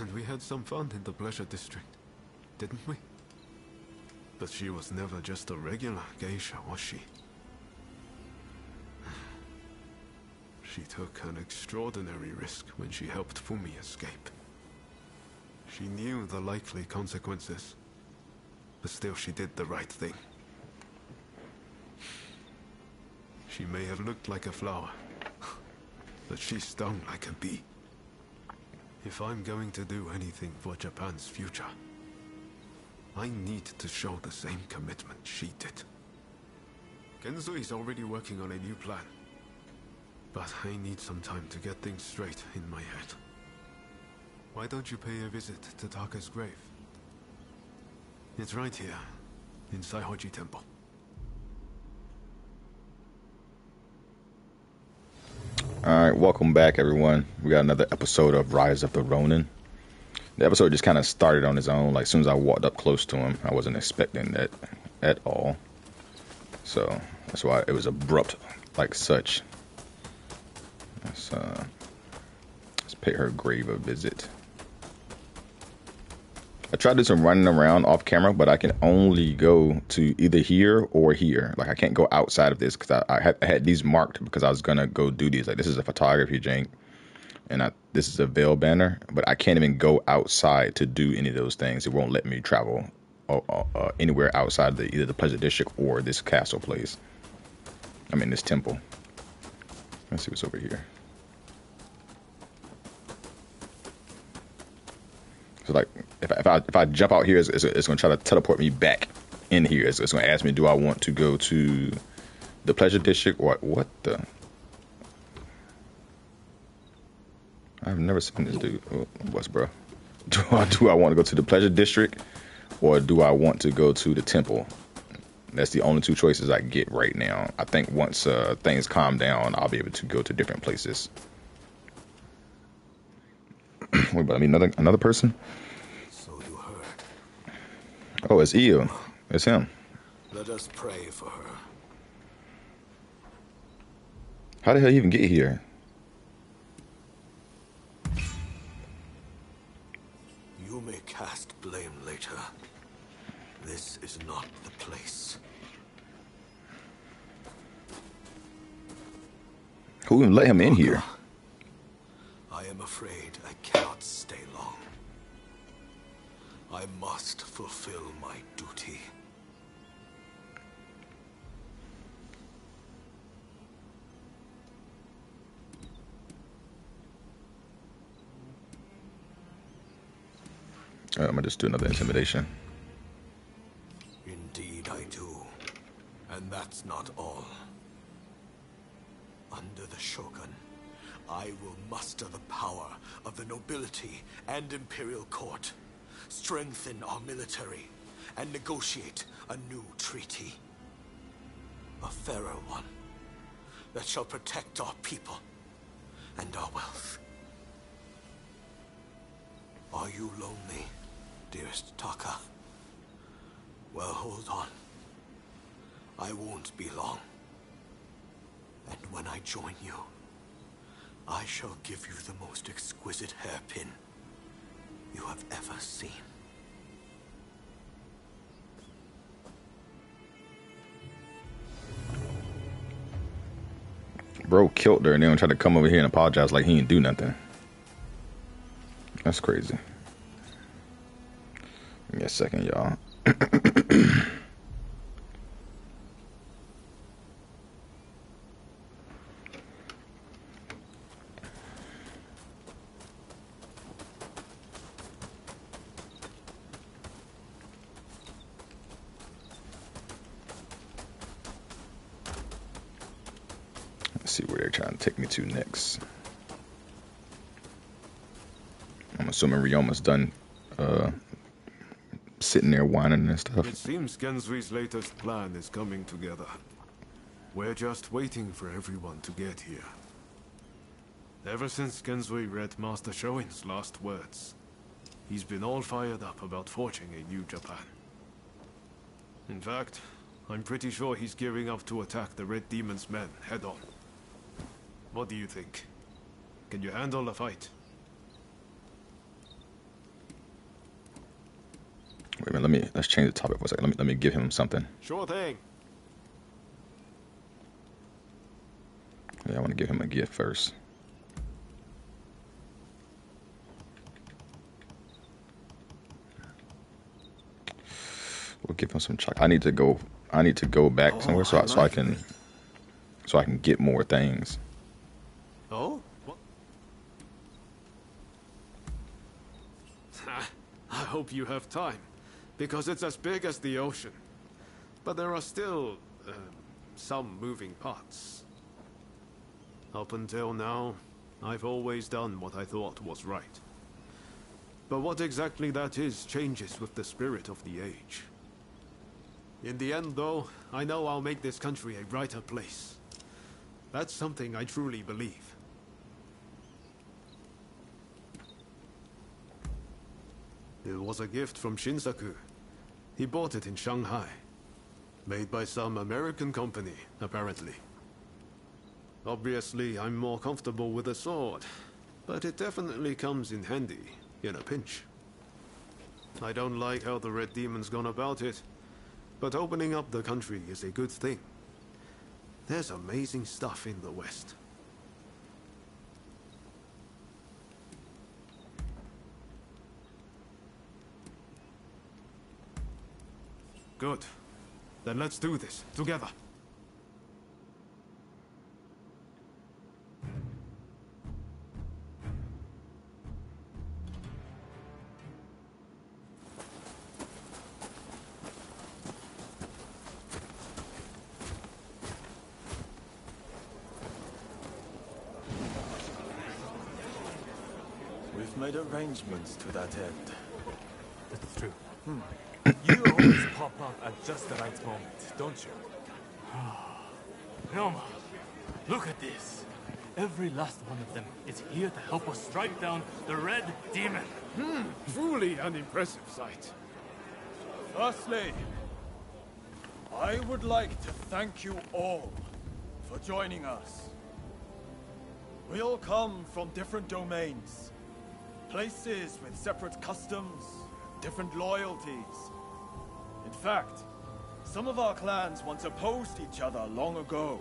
And we had some fun in the Pleasure District, didn't we? But she was never just a regular geisha, was she? She took an extraordinary risk when she helped Fumi escape. She knew the likely consequences, but still she did the right thing. She may have looked like a flower, but she stung like a bee. If I'm going to do anything for Japan's future, I need to show the same commitment she did. Genzui is already working on a new plan. But I need some time to get things straight in my head. Why don't you pay a visit to Taka's grave? It's right here, in Saihoji Temple. Alright, welcome back everyone. We got another episode of Rise of the Ronin. The episode just kind of started on its own. Like, as soon as I walked up close to him, I wasn't expecting that at all. So, that's why it was abrupt like such. Let's, uh, let's pay her grave a visit. I tried to do some running around off camera, but I can only go to either here or here. Like I can't go outside of this because I, I, had, I had these marked because I was gonna go do these. Like this is a photography jank, and I, this is a veil banner, but I can't even go outside to do any of those things. It won't let me travel uh, uh, uh anywhere outside the either the pleasure district or this castle place. I mean this temple. Let's see what's over here. So like, if I, if I, if I jump out here, it's, it's, it's going to try to teleport me back in here. It's, it's going to ask me, do I want to go to the pleasure district or what the? I've never seen this dude. Oh, what's bro? Do I do I want to go to the pleasure district or do I want to go to the temple? That's the only two choices I get right now. I think once uh, things calm down, I'll be able to go to different places. Wait, but I mean another another person. So you heard. Oh, it's Io. It's him. Let us pray for her. How the hell you even get here? You may cast blame later. This is not the place. Who even let him in here? Afraid I cannot stay long. I must fulfill my duty. Right, I'm gonna just do another intimidation. Indeed I do. And that's not all. Under the Shogun, I will muster the power of the nobility and imperial court, strengthen our military, and negotiate a new treaty. A fairer one that shall protect our people and our wealth. Are you lonely, dearest Taka? Well, hold on. I won't be long. And when I join you, I shall give you the most exquisite hairpin you have ever seen. Bro killed her and then tried to come over here and apologize like he didn't do nothing. That's crazy. Give me a second, y'all. see where they're trying to take me to next. I'm assuming Ryoma's done uh, sitting there whining and stuff. It seems Genzui's latest plan is coming together. We're just waiting for everyone to get here. Ever since Genzui read Master Shoin's last words, he's been all fired up about forging a new Japan. In fact, I'm pretty sure he's gearing up to attack the Red Demon's men head on. What do you think? Can you handle a fight? Wait a minute, let me let's change the topic for a second. Let me let me give him something. Sure thing. Yeah, I want to give him a gift first. We'll give him some chocolate. I need to go. I need to go back Oh, somewhere so I I, so I can so I can get more things. Oh? What? I hope you have time, because it's as big as the ocean. But there are still uh, some moving parts. Up until now, I've always done what I thought was right. But what exactly that is changes with the spirit of the age. In the end, though, I know I'll make this country a brighter place. That's something I truly believe. It was a gift from Shinsaku. He bought it in Shanghai. Made by some American company, apparently. Obviously, I'm more comfortable with a sword, but it definitely comes in handy in a pinch. I don't like how the Red Demon's gone about it, but opening up the country is a good thing. There's amazing stuff in the West. Good. Then let's do this, together. We've made arrangements to that end. That's true. Hmm. You always pop up at just the right moment, don't you? Noma, look at this. Every last one of them is here to help us strike down the Red Demon. Hmm, Truly an impressive sight. Firstly, I would like to thank you all for joining us. We all come from different domains, places with separate customs, different loyalties. In fact, some of our clans once opposed each other long ago.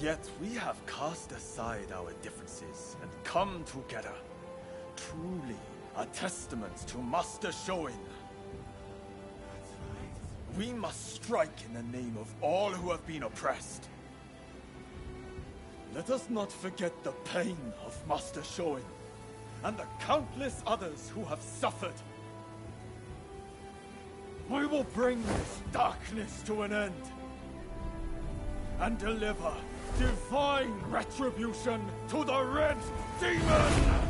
Yet we have cast aside our differences and come together. Truly a testament to Master Shoin. We must strike in the name of all who have been oppressed. Let us not forget the pain of Master Shoin and the countless others who have suffered. We will bring this darkness to an end and deliver divine retribution to the Red Demon!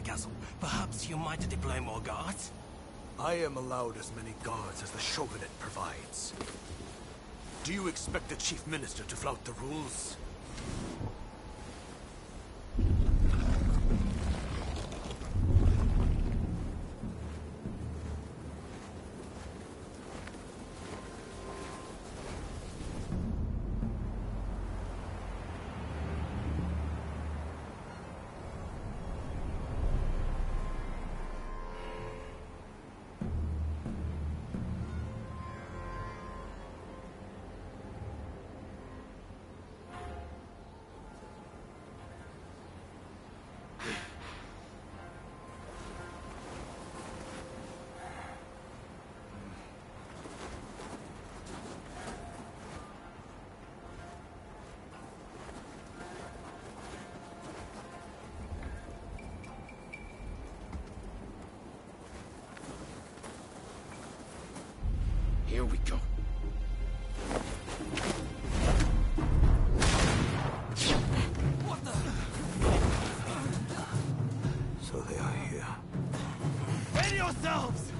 The castle. Perhaps you might deploy more guards? I am allowed as many guards as the shogunate provides. Do you expect the chief minister to flout the rules? we go. So they are here. Ready yourselves!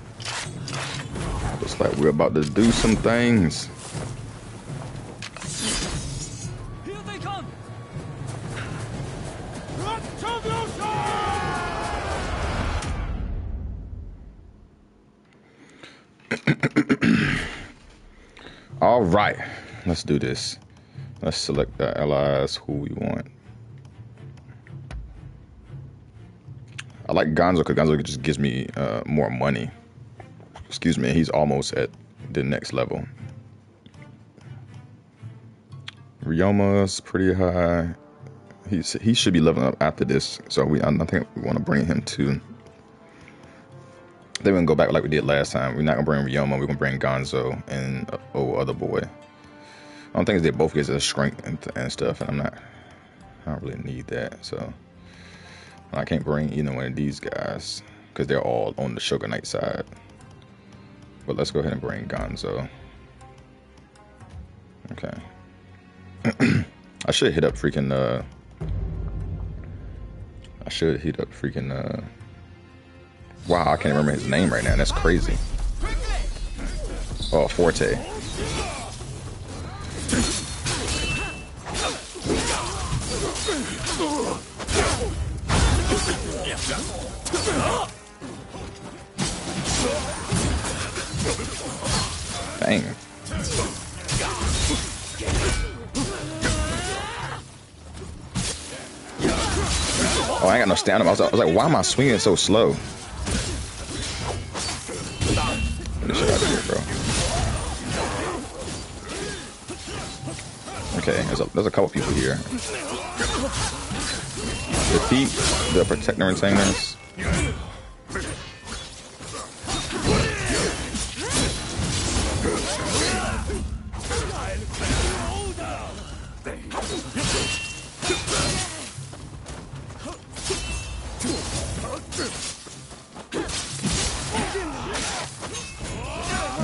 Looks like we're about to do some things. Here they come! Run to the! All right, let's do this. Let's select the allies who we want. I like Gonzo because Gonzo just gives me uh, more money. Excuse me, he's almost at the next level. Ryoma's pretty high. He's he should be leveling up after this, so we I think we want to bring him to. Then we can go back like we did last time. We're not gonna bring Ryoma. We're gonna bring Gonzo and uh, oh other boy. I don't think they both get a strength and, and stuff, and I'm not. I don't really need that, so I can't bring either one of these guys because they're all on the Shogunate side. But let's go ahead and bring Gonzo. Okay. I should hit up freaking uh I should hit up freaking uh Wow, I can't remember his name right now. That's crazy. Oh, Forte. Dang. Oh, I ain't got no stamina. I was, I was like, why am I swinging so slow? Okay, there's a, there's a couple people here. Defeat the Protector and Retainers.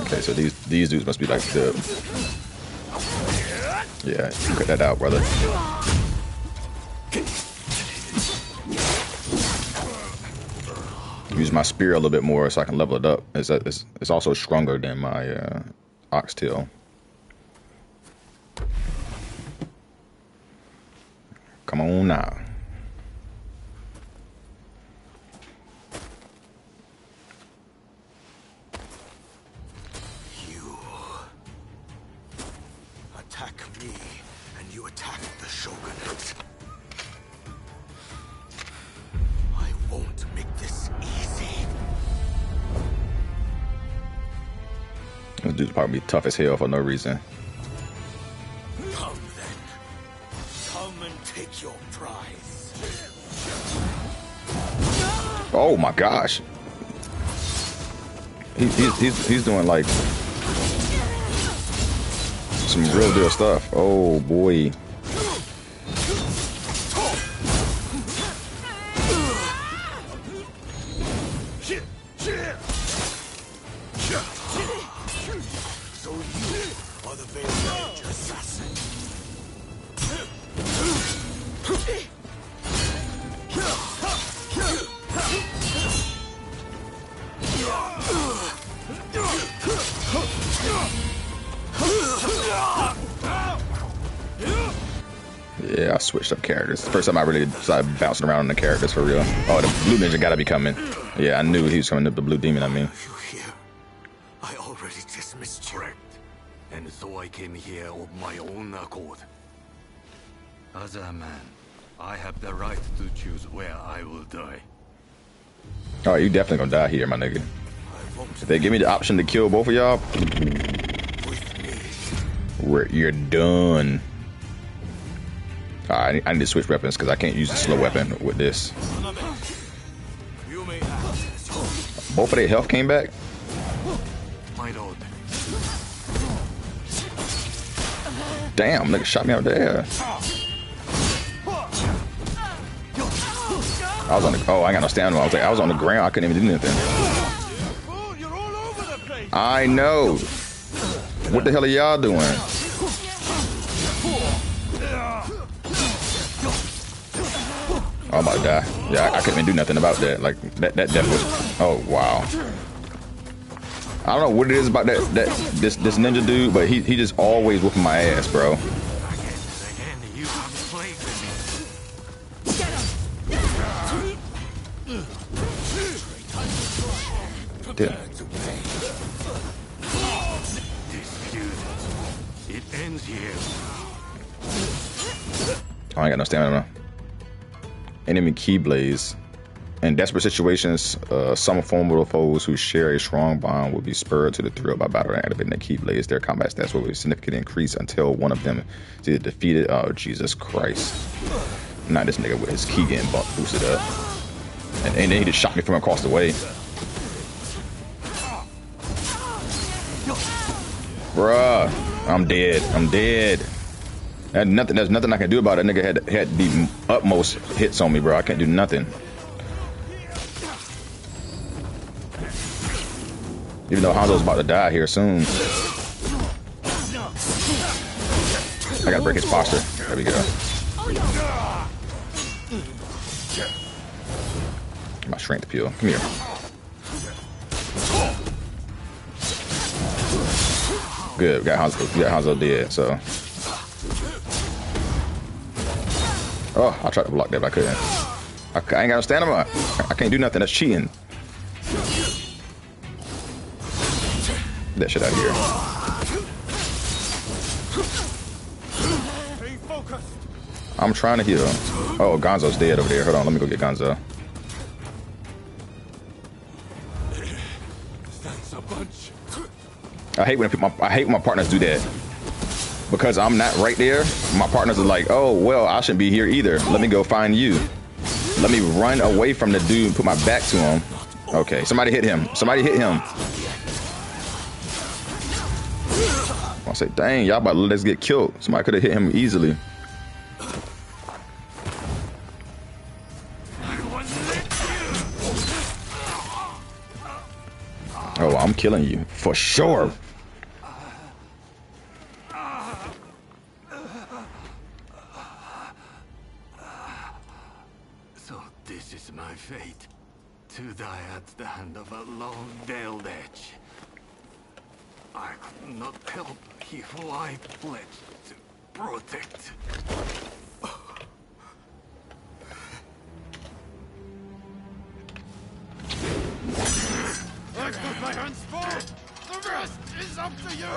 Okay, so these these dudes must be like the yeah. Cut that out, brother. Use my spear a little bit more so I can level it up. It's it's, it's also stronger than my uh, oxtail. Come on now. Attack me, and you attack the Shogunate. I won't make this easy. This dude's probably tough as hell for no reason. Come then. Come and take your prize. Oh my gosh. He, he's, he's, he's doing like some real deal stuff. Oh boy. Switched up characters. First time I really started bouncing around on the characters for real. Oh, the blue ninja gotta be coming. Yeah, I knew he was coming. The blue demon, I mean. You here? I already dismissed you. Correct. And so I came here of my own accord. As a man, I have the right to choose where I will die. Oh, you definitely gonna die here, my nigga. If they give me the option to kill both of y'all, with me. we're, you're done. I need- I need to switch weapons because I can't use the slow weapon with this. Both of their health came back? Damn, nigga shot me out there. I was on the oh, I got no stamina. I was like, I was on the ground. I couldn't even do anything. I know. What the hell are y'all doing? Oh, I'm about to die. Yeah, I, I couldn't even do nothing about that. Like that, that death was. Oh wow. I don't know what it is about that that this this ninja dude, but he he just always whooping my ass, bro. ends here. I ain't got no stamina. Enemy Keyblades. In desperate situations, uh, some formidable foes who share a strong bond will be spurred to the thrill by battle and activating their Keyblades. Their combat stats will be significantly increased until one of them is either defeated. Oh, Jesus Christ. Not this nigga with his key getting bu- boosted up. And, and then he just shot me from across the way. Bruh, I'm dead. I'm dead. And nothing. There's nothing I can do about it. That nigga had had the utmost hits on me, bro. I can't do nothing. Even though Hanzo's about to die here soon. I gotta break his posture. There we go. My strength peel. Come here. Good. We got Hanzo. We got Hanzo dead. So. Oh, I tried to block that, but I couldn't. I, I ain't got no stamina. I can't do nothing. That's cheating. That shit out of here. I'm trying to heal. Oh, Gonzo's dead over there. Hold on, let me go get Gonzo. I hate when people, I hate when my partners do that because I'm not right there. My partners are like, "Oh, well, I shouldn't be here either. Let me go find you. Let me run away from the dude and put my back to him." Okay, somebody hit him. Somebody hit him. I say, "Dang, y'all about to let us get killed." Somebody could have hit him easily. Oh, I'm killing you for sure. I pledged to protect. I've got my hands full. The rest is up to you.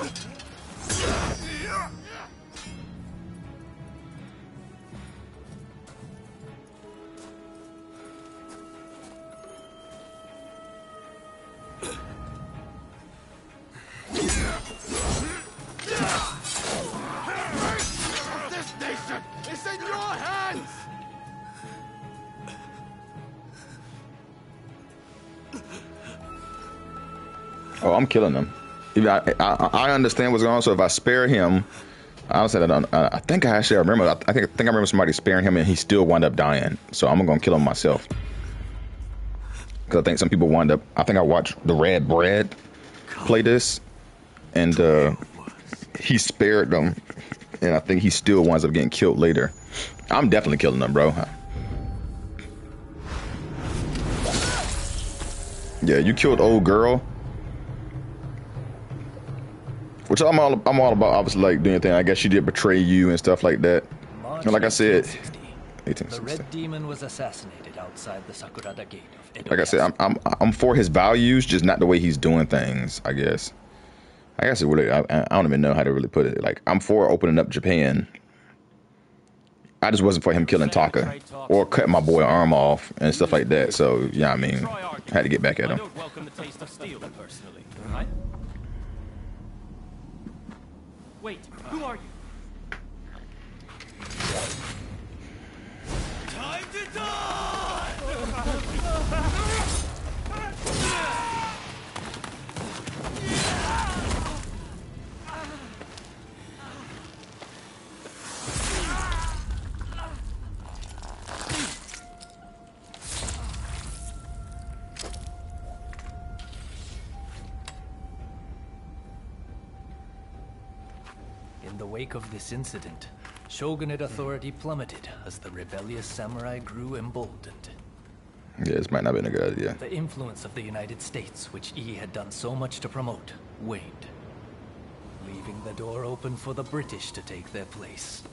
I'm killing him. If I, I, I understand what's going on. So if I spare him, I honestly, I, don't, I I think I actually remember. I think, I think I remember somebody sparing him, and he still wound up dying. So I'm gonna kill him myself. Because I think some people wind up. I think I watched the Red Bread play this, and uh, he spared them, and I think he still winds up getting killed later. I'm definitely killing them, bro. Yeah, you killed old girl. Which I'm all I'm all about obviously like doing thing. I guess she did betray you and stuff like that. March And like I said, 1860, the Red Demon was assassinated outside the Sakurada Gate of Edo Like I said, I'm I'm I'm for his values, just not the way he's doing things. I guess. I guess it really. I, I don't even know how to really put it. Like I'm for opening up Japan. I just wasn't for him killing Taka or cutting my boy arm off and stuff like that. So yeah, I mean, I had to get back at him. don't welcome the taste of steel, personally. Right? Wait, who are you? Time to die! Wake of this incident, shogunate authority plummeted as the rebellious samurai grew emboldened. Yeah, this might not have been a good idea. The influence of the United States, which E had done so much to promote, waned, leaving the door open for the British to take their place.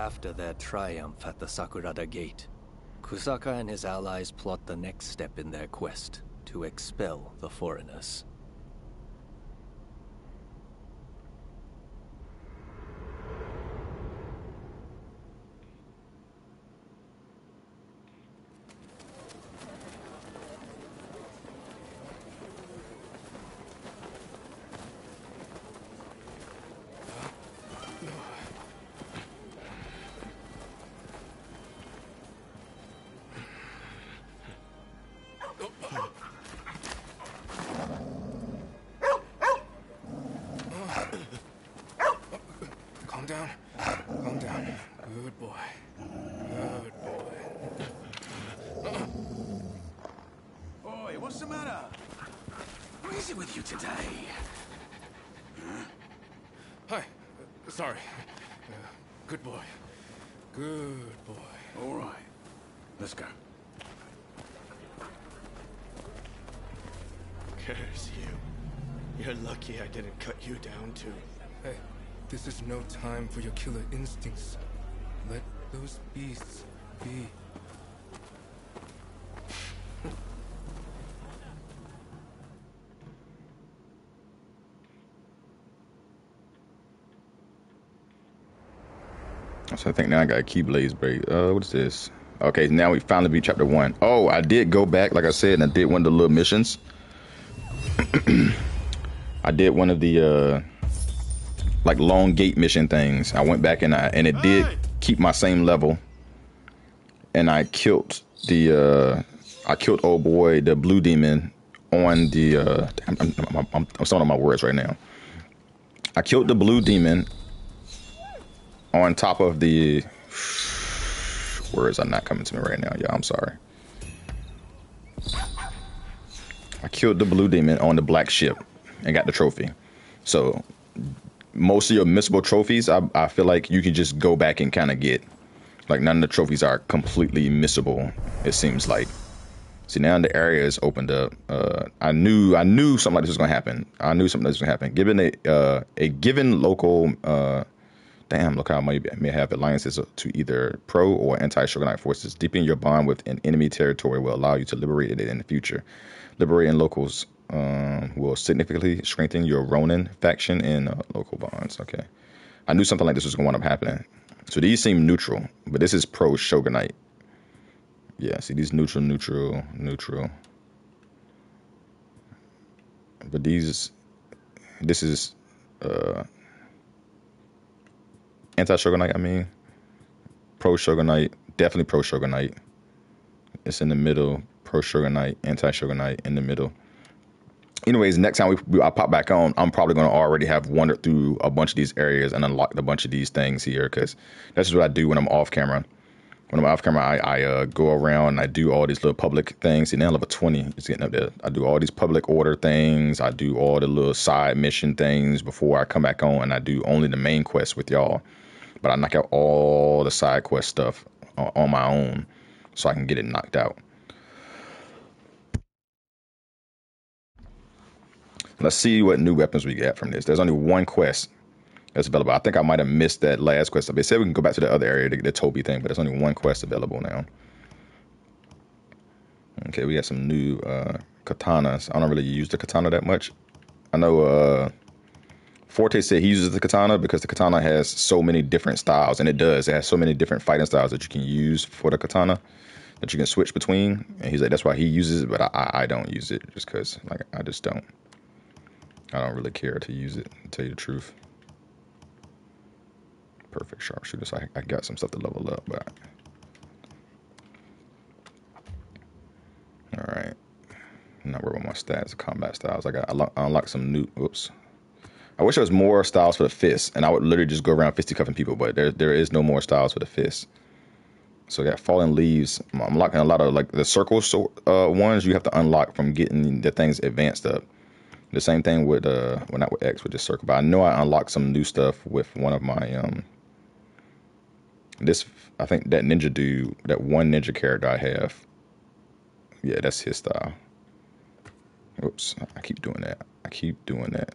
After their triumph at the Sakurada Gate, Kusaka and his allies plot the next step in their quest to expel the foreigners. Down. Calm down. Good boy. Good boy. Boy, what's the matter? What is it with you today? Hi. Uh, sorry. Uh, good boy. Good boy. All right. Let's go. Curse you. You're lucky I didn't cut you down too. Hey, this is no time for your killer instincts. Let those beasts be. So I think now I got a Keyblades break. Uh, what is this? Okay, now we finally beat chapter one. Oh, I did go back, like I said, and I did one of the little missions. I did one of the uh, like long gate mission things. I went back and I and it did keep my same level. And I killed the uh, I killed old boy the blue demon on the uh, I'm, I'm, I'm, I'm, I'm starting on my words right now. I killed the blue demon on top of the words are not coming to me right now. Yeah, I'm sorry. I killed the blue demon on the black ship and got the trophy. So most of your missable trophies, I, I feel like you can just go back and kind of get. Like none of the trophies are completely missable. It seems like. See now the area is opened up. Uh, I knew I knew something like this was gonna happen. I knew something like this was gonna happen. Given a uh, a given local uh, damn locale may, may have alliances to either pro or anti-shogunate forces. Deepening your bond with an enemy territory will allow you to liberate it in the future. Liberating locals um, will significantly strengthen your Ronin faction in uh, local bonds. Okay, I knew something like this was going to wind up happening. So these seem neutral, but this is pro shogunate. Yeah, see these neutral, neutral, neutral. But these, this is uh, anti shogunate. I mean, pro shogunate, definitely pro shogunate. It's in the middle. Pro shogunate, anti shogunate in the middle. Anyways, next time we, we I pop back on, I'm probably going to already have wandered through a bunch of these areas and unlocked a bunch of these things here because that's just what I do when I'm off camera. When I'm off camera, I, I uh, go around and I do all these little public things. See, now level 20 is getting up there. I do all these public order things. I do all the little side mission things before I come back on, and I do only the main quest with y'all. But I knock out all the side quest stuff on, on my own so I can get it knocked out. Let's see what new weapons we get from this. There's only one quest that's available. I think I might have missed that last quest. They said we can go back to the other area to get the Toby thing, but there's only one quest available now. Okay, we got some new uh, katanas. I don't really use the katana that much. I know uh, Forte said he uses the katana because the katana has so many different styles, and it does. It has so many different fighting styles that you can use for the katana that you can switch between. And he's like, that's why he uses it, but I, I don't use it just because, like, I just don't. I don't really care to use it, to tell you the truth. Perfect sharpshooter, so I, I got some stuff to level up, but. Alright. Not worried about my stats, combat styles. I got I, lo- unlocked some new. Oops. I wish there was more styles for the fist, and I would literally just go around fisty cuffing people, but there there is no more styles for the fist. So I got fallen leaves. I'm unlocking a lot of like the circle so, uh, ones you have to unlock from getting the things advanced up. The same thing with uh well not with X with the circle, but I know I unlocked some new stuff with one of my um this I think that ninja dude, that one ninja character I have. Yeah, that's his style. Oops, I keep doing that. I keep doing that.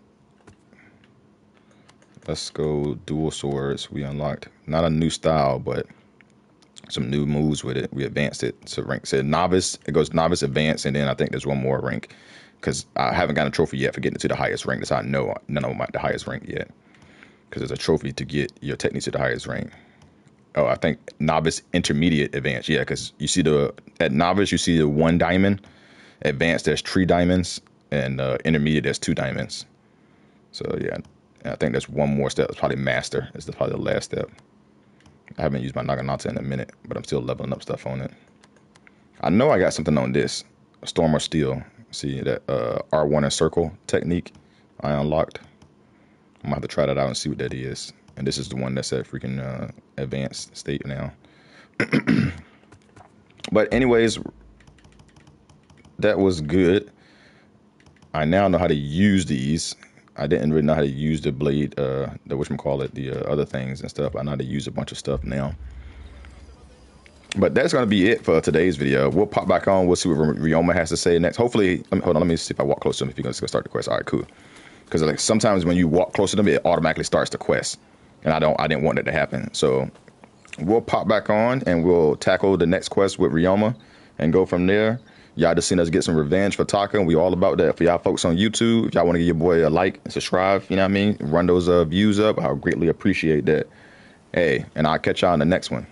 Let's go dual swords. We unlocked not a new style, but some new moves with it. We advanced it. to rank said novice. It goes novice, advanced, and then I think there's one more rank because I haven't gotten a trophy yet for getting to the highest rank. That's how I know none of them are the highest rank yet. Because there's a trophy to get your techniques to the highest rank. Oh, I think novice, intermediate, advanced. Yeah, because you see the at novice you see the one diamond. Advanced there's three diamonds, and uh, intermediate there's two diamonds. So yeah, I think there's one more step. It's probably master. It's probably the last step. I haven't used my Naginata in a minute, but I'm still leveling up stuff on it. I know I got something on this. Storm or Steel. See that uh, R1 and circle technique I unlocked. I'm gonna have to try that out and see what that is. And this is the one that's at freaking uh, advanced state now. but anyways, that was good. I now know how to use these. I didn't really know how to use the blade, uh, the which call it, the uh, other things and stuff. I know how to use a bunch of stuff now. But that's gonna be it for today's video. We'll pop back on. We'll see what Ryoma has to say next. Hopefully, me, hold on. Let me see if I walk close to him. If you're gonna start the quest, all right, cool. Because like sometimes when you walk close to them, it automatically starts the quest, and I don't. I didn't want that to happen. So we'll pop back on and we'll tackle the next quest with Ryoma and go from there. Y'all just seen us get some revenge for Taka, and we all about that. For y'all folks on YouTube, if y'all want to give your boy a like and subscribe, you know what I mean? Run those uh, views up. I'll greatly appreciate that. Hey, and I'll catch y'all in the next one.